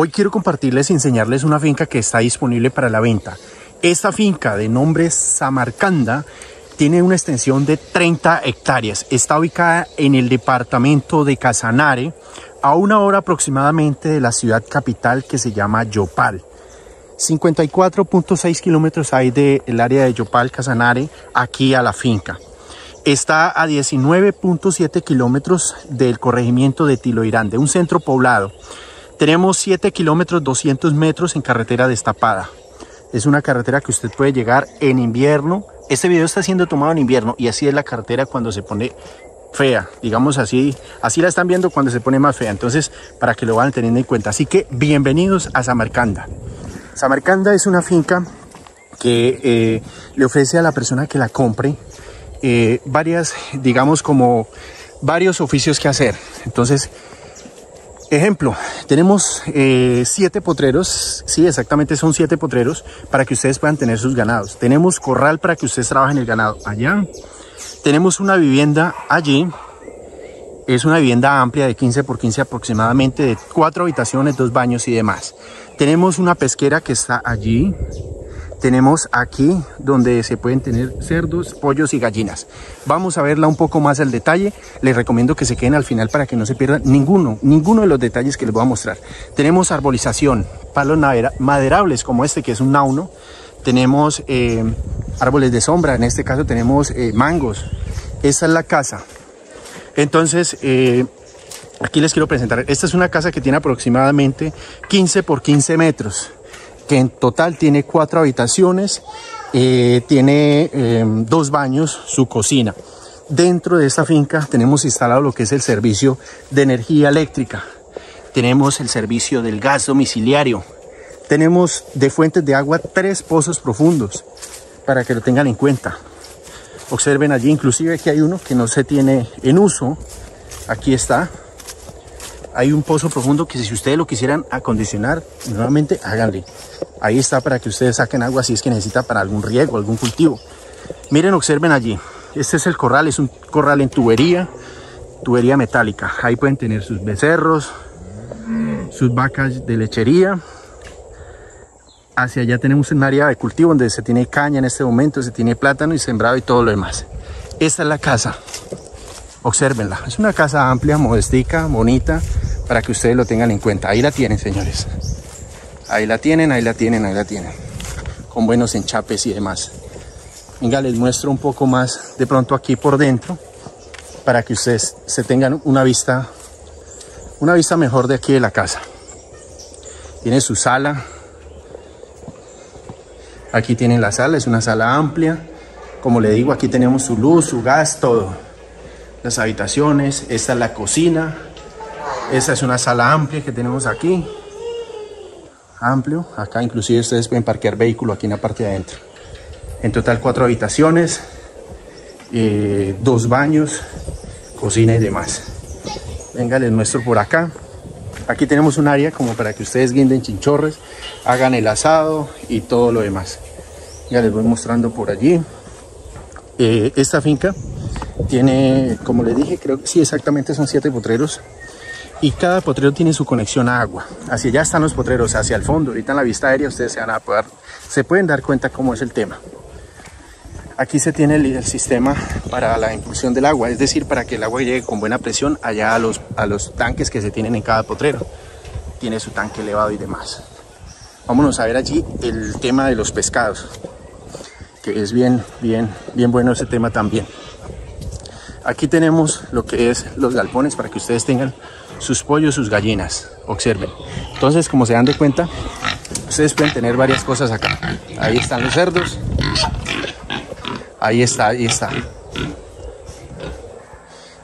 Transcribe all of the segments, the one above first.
Hoy quiero compartirles y enseñarles una finca que está disponible para la venta. Esta finca de nombre Samarcanda tiene una extensión de 30 hectáreas. Está ubicada en el departamento de Casanare, a una hora aproximadamente de la ciudad capital que se llama Yopal. 54.6 kilómetros hay del área de Yopal, Casanare, aquí a la finca. Está a 19.7 kilómetros del corregimiento de Tiloirán, de un centro poblado. Tenemos 7 kilómetros 200 metros en carretera destapada. Es una carretera que usted puede llegar en invierno. Este video está siendo tomado en invierno y así es la carretera cuando se pone fea, digamos así, así la están viendo cuando se pone más fea, entonces para que lo vayan teniendo en cuenta. Así que bienvenidos a Samarcanda. Samarcanda es una finca que eh, le ofrece a la persona que la compre eh, varias, digamos como varios oficios que hacer. Entonces, ejemplo, tenemos eh, siete potreros, sí, exactamente son siete potreros para que ustedes puedan tener sus ganados. Tenemos corral para que ustedes trabajen el ganado allá. Tenemos una vivienda allí. Es una vivienda amplia de 15 por 15 aproximadamente, de cuatro habitaciones, dos baños y demás. Tenemos una pesquera que está allí tenemos aquí donde se pueden tener cerdos, pollos y gallinas. Vamos a verla un poco más al detalle. Les recomiendo que se queden al final para que no se pierdan ninguno, ninguno de los detalles que les voy a mostrar. Tenemos arbolización, palos maderables como este que es un nauno. Tenemos eh, árboles de sombra, en este caso tenemos eh, mangos. Esta es la casa. Entonces, eh, aquí les quiero presentar. Esta es una casa que tiene aproximadamente 15 por 15 metros que en total tiene cuatro habitaciones, eh, tiene em, dos baños, su cocina. Dentro de esta finca tenemos instalado lo que es el servicio de energía eléctrica. Tenemos el servicio del gas domiciliario. Tenemos de fuentes de agua tres pozos profundos para que lo tengan en cuenta. Observen allí, inclusive que hay uno que no se tiene en uso. Aquí está, hay un pozo profundo que si ustedes lo quisieran acondicionar, nuevamente háganle. Ahí está para que ustedes saquen agua si es que necesita para algún riego, algún cultivo. Miren, observen allí. Este es el corral, es un corral en tubería, tubería metálica. Ahí pueden tener sus becerros, sus vacas de lechería. Hacia allá tenemos un área de cultivo donde se tiene caña en este momento, se tiene plátano y sembrado y todo lo demás. Esta es la casa. Observenla. Es una casa amplia, modestica, bonita, para que ustedes lo tengan en cuenta. Ahí la tienen, señores. Ahí la tienen, ahí la tienen, ahí la tienen. Con buenos enchapes y demás. Venga, les muestro un poco más de pronto aquí por dentro para que ustedes se tengan una vista una vista mejor de aquí de la casa. Tiene su sala. Aquí tienen la sala, es una sala amplia. Como le digo, aquí tenemos su luz, su gas, todo. Las habitaciones, esta es la cocina. Esta es una sala amplia que tenemos aquí amplio. Acá inclusive ustedes pueden parquear vehículo aquí en la parte de adentro. En total cuatro habitaciones, eh, dos baños, cocina y demás. Venga, les muestro por acá. Aquí tenemos un área como para que ustedes guinden chinchorres, hagan el asado y todo lo demás. Ya les voy mostrando por allí. Eh, esta finca tiene, como les dije, creo que sí, exactamente son siete potreros y cada potrero tiene su conexión a agua. Hacia allá están los potreros, hacia el fondo. Ahorita en la vista aérea ustedes se van a poder, se pueden dar cuenta cómo es el tema. Aquí se tiene el, sistema para la impulsión del agua, es decir, para que el agua llegue con buena presión allá a los, a los tanques que se tienen en cada potrero. Tiene su tanque elevado y demás. Vámonos a ver allí el tema de los pescados, que es bien, bien, bien bueno ese tema también. Aquí tenemos lo que es los galpones para que ustedes tengan sus pollos, sus gallinas. Observen. Entonces, como se dan de cuenta, ustedes pueden tener varias cosas acá. Ahí están los cerdos. Ahí está, ahí está.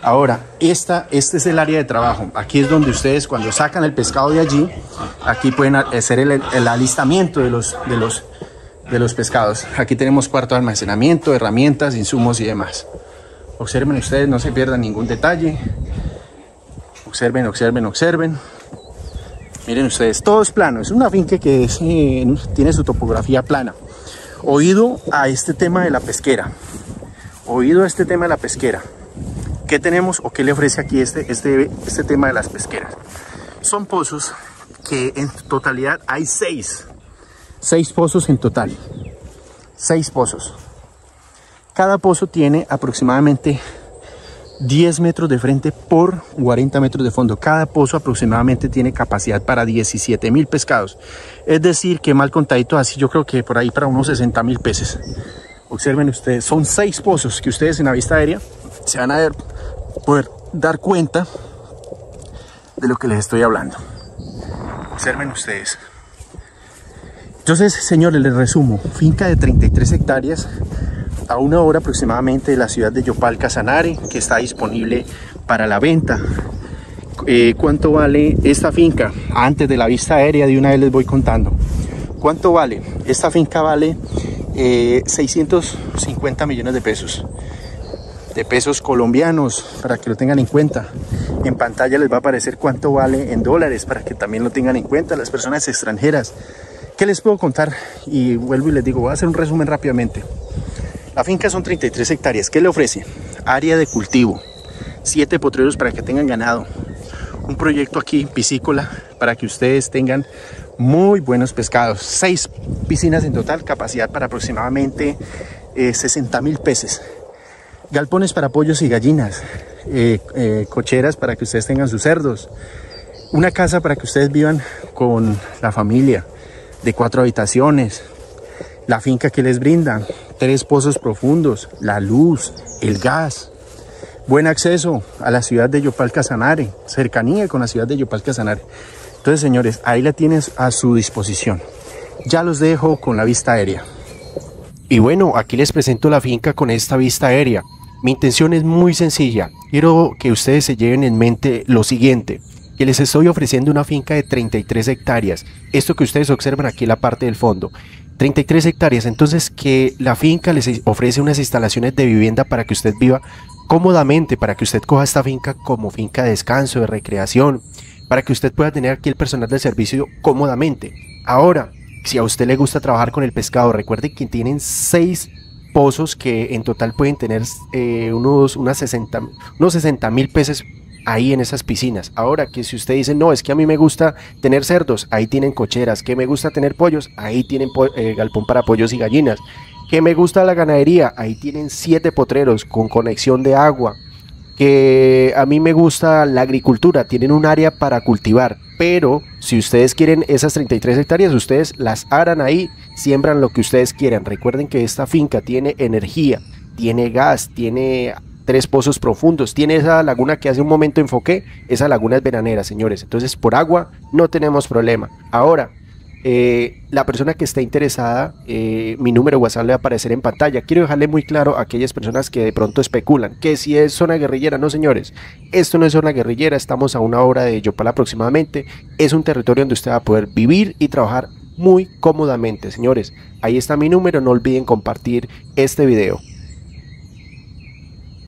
Ahora, esta, este es el área de trabajo. Aquí es donde ustedes cuando sacan el pescado de allí, aquí pueden hacer el, alistamiento de los, de, los, de los pescados. Aquí tenemos cuarto de almacenamiento, herramientas, insumos y demás. Observen ustedes, no se pierdan ningún detalle. Observen, observen, observen. Miren ustedes, todo es plano. Es una finca que eh, tiene su topografía plana. Oído a este tema de la pesquera. Oído a este tema de la pesquera. ¿Qué tenemos o qué le ofrece aquí este, este, este tema de las pesqueras? Son pozos que en totalidad hay seis. Seis pozos en total. Seis pozos. Cada pozo tiene aproximadamente 10 metros de frente por 40 metros de fondo. Cada pozo aproximadamente tiene capacidad para 17 mil pescados. Es decir, que mal contadito así, yo creo que por ahí para unos 60 mil peces. Observen ustedes, son seis pozos que ustedes en la vista aérea se van a poder dar cuenta de lo que les estoy hablando. Observen ustedes. Entonces, señores, les resumo. Finca de 33 hectáreas a una hora aproximadamente de la ciudad de Yopal Casanare, que está disponible para la venta. Eh, ¿Cuánto vale esta finca? Antes de la vista aérea, de una vez les voy contando. ¿Cuánto vale? Esta finca vale 650 eh, millones de pesos. De pesos colombianos, para que lo tengan en cuenta. En pantalla les va a aparecer cuánto vale en dólares, para que también lo tengan en cuenta las personas extranjeras. ¿Qué les puedo contar? Y vuelvo y les digo, voy a hacer un resumen rápidamente. La finca son 33 hectáreas. ¿Qué le ofrece? Área de cultivo, 7 potreros para que tengan ganado, un proyecto aquí piscícola para que ustedes tengan muy buenos pescados, 6 piscinas en total, capacidad para aproximadamente 60 eh, mil peces, galpones para pollos y gallinas, eh, eh, cocheras para que ustedes tengan sus cerdos, una casa para que ustedes vivan con la familia de cuatro habitaciones, la finca que les brindan, tres pozos profundos, la luz, el gas, buen acceso a la ciudad de Yopal Casanare, cercanía con la ciudad de Yopal Casanare. Entonces, señores, ahí la tienes a su disposición. Ya los dejo con la vista aérea. Y bueno, aquí les presento la finca con esta vista aérea. Mi intención es muy sencilla. Quiero que ustedes se lleven en mente lo siguiente que les estoy ofreciendo una finca de 33 hectáreas. Esto que ustedes observan aquí en la parte del fondo. 33 hectáreas, entonces que la finca les ofrece unas instalaciones de vivienda para que usted viva cómodamente, para que usted coja esta finca como finca de descanso, de recreación, para que usted pueda tener aquí el personal de servicio cómodamente. Ahora, si a usted le gusta trabajar con el pescado, recuerde que tienen 6 pozos que en total pueden tener eh, unos, unas 60, unos 60 mil peces ahí en esas piscinas. Ahora que si usted dice, no, es que a mí me gusta tener cerdos, ahí tienen cocheras, que me gusta tener pollos, ahí tienen eh, galpón para pollos y gallinas, que me gusta la ganadería, ahí tienen siete potreros con conexión de agua, que a mí me gusta la agricultura, tienen un área para cultivar, pero si ustedes quieren esas 33 hectáreas, ustedes las harán ahí, siembran lo que ustedes quieran. Recuerden que esta finca tiene energía, tiene gas, tiene tres pozos profundos. Tiene esa laguna que hace un momento enfoqué, esa laguna es veranera, señores. Entonces, por agua no tenemos problema. Ahora, eh, la persona que esté interesada, eh, mi número WhatsApp le va a aparecer en pantalla. Quiero dejarle muy claro a aquellas personas que de pronto especulan que si es zona guerrillera, no señores, esto no es zona guerrillera, estamos a una hora de Yopal aproximadamente, es un territorio donde usted va a poder vivir y trabajar muy cómodamente, señores. Ahí está mi número, no olviden compartir este video.